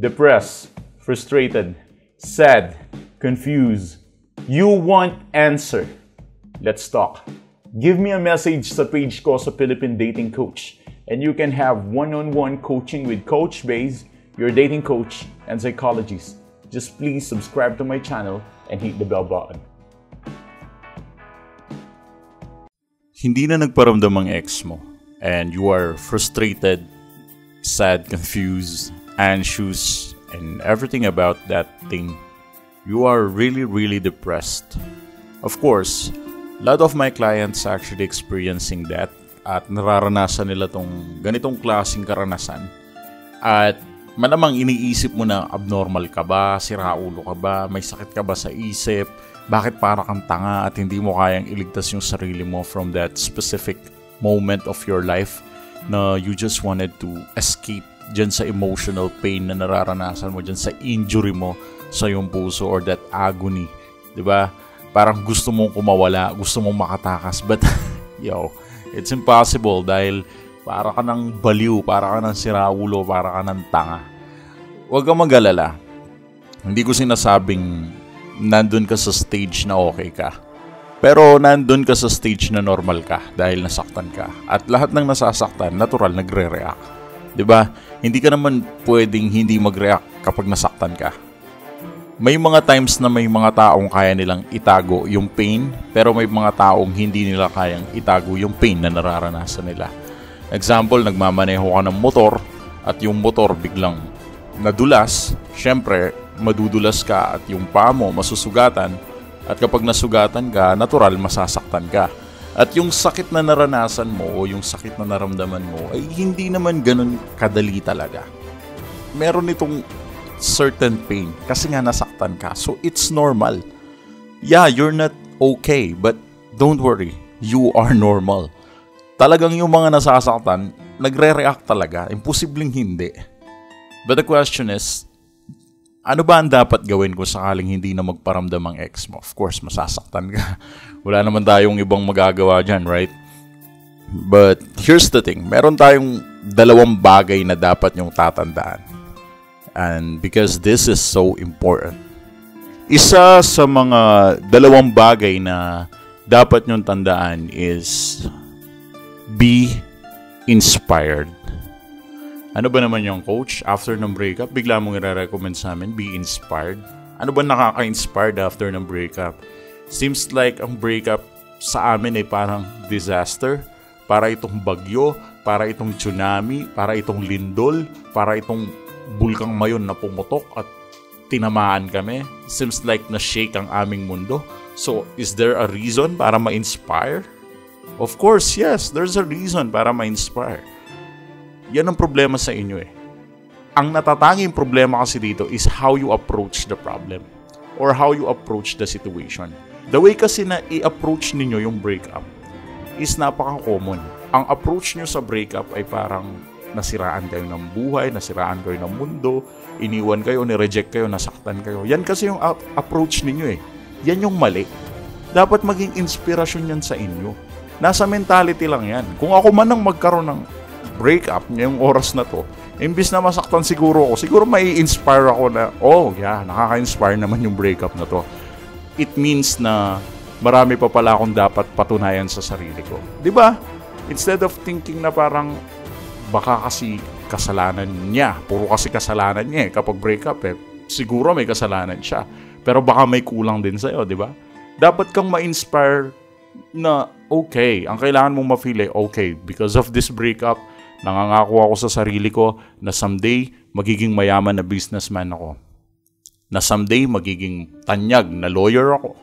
depressed, frustrated, sad, confused, you want answer. Let's talk. Give me a message sa page ko sa Philippine Dating Coach and you can have one-on-one coaching with Coach Bays, your dating coach and psychologist. Just please subscribe to my channel and hit the bell button. Hindi na nagparamdam ang ex mo and you are frustrated, sad, confused, anxious, and everything about that thing, you are really, really depressed. Of course, a lot of my clients actually experiencing that at nararanasan nila tong ganitong klaseng karanasan. At malamang iniisip mo na abnormal ka ba, siraulo ka ba, may sakit ka ba sa isip, bakit para kang tanga at hindi mo kayang iligtas yung sarili mo from that specific moment of your life na you just wanted to escape dyan sa emotional pain na nararanasan mo, dyan sa injury mo sa iyong puso or that agony. ba? Parang gusto mong kumawala, gusto mong makatakas, but yo, it's impossible dahil para ka ng baliw, para ka ng siraulo, para ka ng tanga. Huwag kang magalala. Hindi ko sinasabing nandun ka sa stage na okay ka. Pero nandun ka sa stage na normal ka dahil nasaktan ka. At lahat ng nasasaktan, natural nagre-react. 'Di ba? Hindi ka naman pwedeng hindi mag-react kapag nasaktan ka. May mga times na may mga taong kaya nilang itago yung pain, pero may mga taong hindi nila kayang itago yung pain na nararanasan nila. Example, nagmamaneho ka ng motor at yung motor biglang nadulas, syempre madudulas ka at yung paa mo masusugatan at kapag nasugatan ka, natural masasaktan ka. At yung sakit na naranasan mo o yung sakit na naramdaman mo ay hindi naman ganun kadali talaga. Meron itong certain pain kasi nga nasaktan ka. So it's normal. Yeah, you're not okay, but don't worry. You are normal. Talagang yung mga nasasaktan, nagre-react talaga. Imposibleng hindi. But the question is, ano ba ang dapat gawin kung sakaling hindi na magparamdam ang ex mo? Of course, masasaktan ka. Wala naman tayong ibang magagawa dyan, right? But here's the thing. Meron tayong dalawang bagay na dapat nyong tatandaan. And because this is so important. Isa sa mga dalawang bagay na dapat nyong tandaan is be inspired. Ano ba naman yung coach? After ng breakup, bigla mong i-recommend sa amin, be inspired. Ano ba nakaka-inspired after ng breakup? Seems like ang breakup sa amin ay parang disaster. Para itong bagyo, para itong tsunami, para itong lindol, para itong bulkang mayon na pumutok at tinamaan kami. Seems like na-shake ang aming mundo. So, is there a reason para ma-inspire? Of course, yes, there's a reason para ma-inspire. Yan ang problema sa inyo eh. Ang natatanging problema kasi dito is how you approach the problem or how you approach the situation. The way kasi na i-approach ninyo yung breakup is napaka-common. Ang approach nyo sa breakup ay parang nasiraan kayo ng buhay, nasiraan kayo ng mundo, iniwan kayo, nireject kayo, nasaktan kayo. Yan kasi yung approach ninyo eh. Yan yung mali. Dapat maging inspirasyon yan sa inyo. Nasa mentality lang yan. Kung ako man ang magkaroon ng breakup ngayong oras na to, imbis na masaktan siguro ako, siguro may inspire ako na, oh yeah, nakaka-inspire naman yung breakup na to. It means na marami pa pala akong dapat patunayan sa sarili ko. ba? Diba? Instead of thinking na parang baka kasi kasalanan niya, puro kasi kasalanan niya eh, kapag breakup eh, siguro may kasalanan siya. Pero baka may kulang din sa'yo, di ba? Dapat kang ma-inspire na okay, ang kailangan mong ma-feel eh, okay, because of this breakup, Nangangako ako sa sarili ko na someday magiging mayaman na businessman ako. Na someday magiging tanyag na lawyer ako.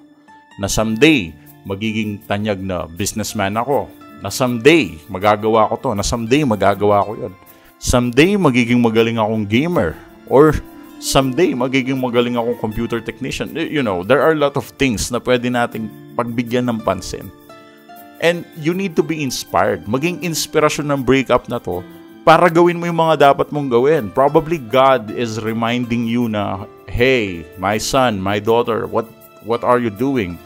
Na someday magiging tanyag na businessman ako. Na someday magagawa ko to. Na someday magagawa ko yon. Someday magiging magaling akong gamer. Or someday magiging magaling akong computer technician. You know, there are a lot of things na pwede nating pagbigyan ng pansin. And you need to be inspired. Maging inspirasyon ng breakup na to para gawin mo yung mga dapat mong gawin. Probably God is reminding you na, Hey, my son, my daughter, what what are you doing?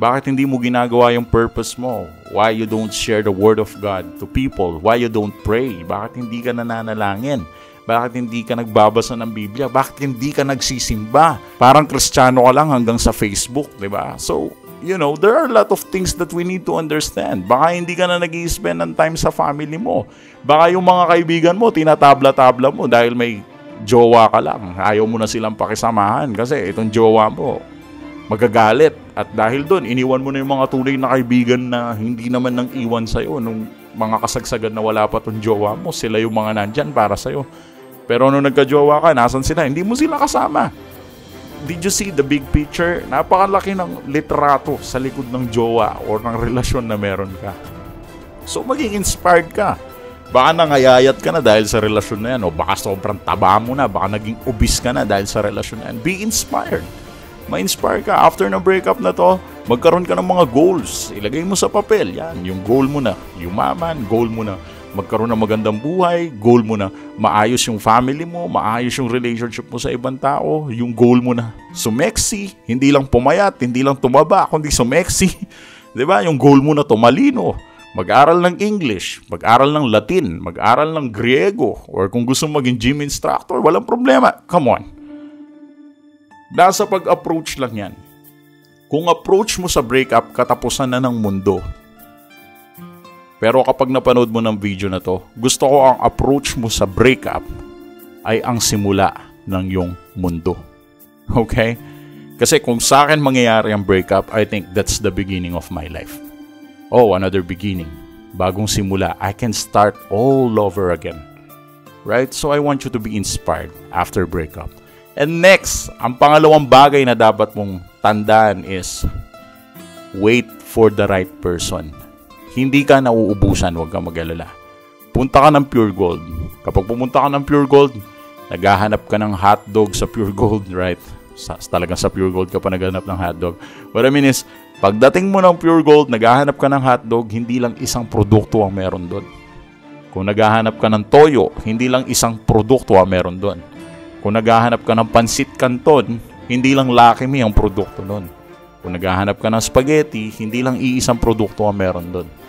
Bakit hindi mo ginagawa yung purpose mo? Why you don't share the word of God to people? Why you don't pray? Bakit hindi ka nananalangin? Bakit hindi ka nagbabasa ng Biblia? Bakit hindi ka nagsisimba? Parang kristyano ka lang hanggang sa Facebook, di ba? So, you know, there are a lot of things that we need to understand. Baka hindi ka na nag spend ng time sa family mo. Baka yung mga kaibigan mo, tinatabla-tabla mo dahil may jowa ka lang. Ayaw mo na silang pakisamahan kasi itong jowa mo, magagalit. At dahil doon, iniwan mo na yung mga tunay na kaibigan na hindi naman nang iwan sa'yo nung mga kasagsagan na wala pa tong jowa mo. Sila yung mga nandyan para sa'yo. Pero nung nagka-jowa ka, nasan sila? Hindi mo sila kasama did you see the big picture? Napakalaki ng litrato sa likod ng jowa or ng relasyon na meron ka. So maging inspired ka. Baka nangayayat ka na dahil sa relasyon na yan o baka sobrang taba mo na, baka naging obese ka na dahil sa relasyon na yan. Be inspired. Ma-inspire ka. After ng breakup na to, magkaroon ka ng mga goals. Ilagay mo sa papel. Yan, yung goal mo na. Yumaman, goal mo na magkaroon ng magandang buhay, goal mo na maayos yung family mo, maayos yung relationship mo sa ibang tao, yung goal mo na sumeksi, hindi lang pumayat, hindi lang tumaba, kundi sumeksi. 'Di ba? Yung goal mo na tumalino, mag-aral ng English, mag-aral ng Latin, mag-aral ng Griego, or kung gusto maging gym instructor, walang problema. Come on. Nasa pag-approach lang yan. Kung approach mo sa breakup, katapusan na ng mundo. Pero kapag napanood mo ng video na to, gusto ko ang approach mo sa breakup ay ang simula ng iyong mundo. Okay? Kasi kung sa akin mangyayari ang breakup, I think that's the beginning of my life. Oh, another beginning. Bagong simula. I can start all over again. Right? So I want you to be inspired after breakup. And next, ang pangalawang bagay na dapat mong tandaan is wait for the right person. Hindi ka nauubusan, huwag kang mag-alala. Punta ka ng Pure Gold. Kapag pumunta ka ng Pure Gold, naghahanap ka ng hotdog sa Pure Gold, right? Sa, talagang sa Pure Gold ka pa naghahanap ng hotdog. What I mean is, pagdating mo ng Pure Gold, naghahanap ka ng hotdog, hindi lang isang produkto ang meron doon. Kung naghahanap ka ng toyo, hindi lang isang produkto ang meron doon. Kung naghahanap ka ng pansit canton, hindi lang Me ang produkto doon. Kung naghahanap ka ng spaghetti, hindi lang iisang produkto ang meron doon.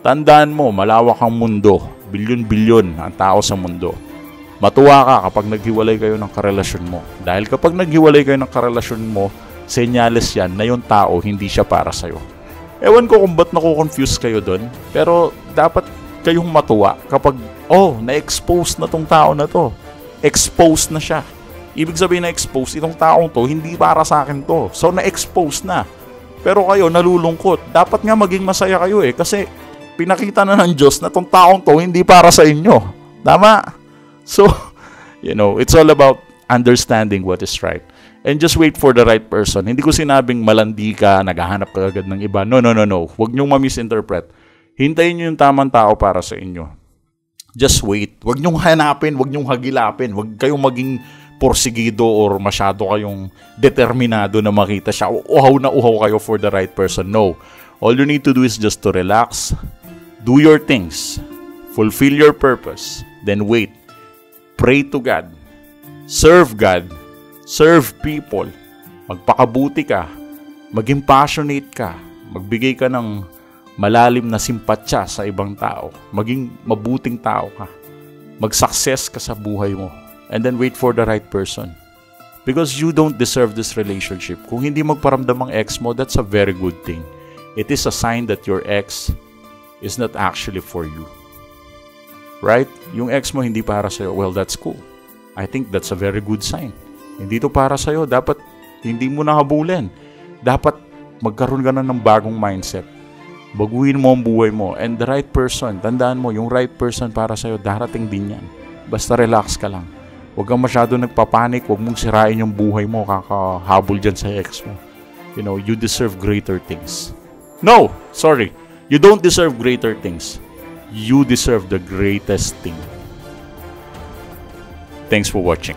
Tandaan mo, malawak ang mundo. Bilyon-bilyon ang tao sa mundo. Matuwa ka kapag naghiwalay kayo ng karelasyon mo. Dahil kapag naghiwalay kayo ng karelasyon mo, senyales yan na yung tao hindi siya para sa'yo. Ewan ko kung ba't nakukonfuse kayo doon, pero dapat kayong matuwa kapag, oh, na-expose na tong tao na to. Exposed na siya. Ibig sabihin na expose, itong taong to, hindi para sa akin to. So, na-expose na. Pero kayo, nalulungkot. Dapat nga maging masaya kayo eh. Kasi pinakita na ng Diyos na tong taong to hindi para sa inyo. Tama? So, you know, it's all about understanding what is right. And just wait for the right person. Hindi ko sinabing malandi ka, naghahanap ka agad ng iba. No, no, no, no. Huwag niyong ma-misinterpret. Hintayin niyo yung tamang tao para sa inyo. Just wait. Huwag niyong hanapin, huwag niyong hagilapin. Huwag kayong maging porsigido or masyado kayong determinado na makita siya. Uhaw na uhaw kayo for the right person. No. All you need to do is just to relax, do your things, fulfill your purpose, then wait. Pray to God. Serve God. Serve people. Magpakabuti ka. Maging passionate ka. Magbigay ka ng malalim na simpatya sa ibang tao. Maging mabuting tao ka. Mag-success ka sa buhay mo. And then wait for the right person. Because you don't deserve this relationship. Kung hindi magparamdam ang ex mo, that's a very good thing. It is a sign that your ex is not actually for you. Right? Yung ex mo hindi para sa'yo. Well, that's cool. I think that's a very good sign. Hindi to para sa'yo. Dapat hindi mo nahabulin. Dapat magkaroon ka na ng bagong mindset. Baguhin mo ang buhay mo. And the right person, tandaan mo, yung right person para sa'yo, darating din yan. Basta relax ka lang. Huwag kang masyado nagpapanik. Huwag mong sirain yung buhay mo. Kakahabol dyan sa ex mo. You know, you deserve greater things. No! Sorry. You don't deserve greater things. You deserve the greatest thing. Thanks for watching.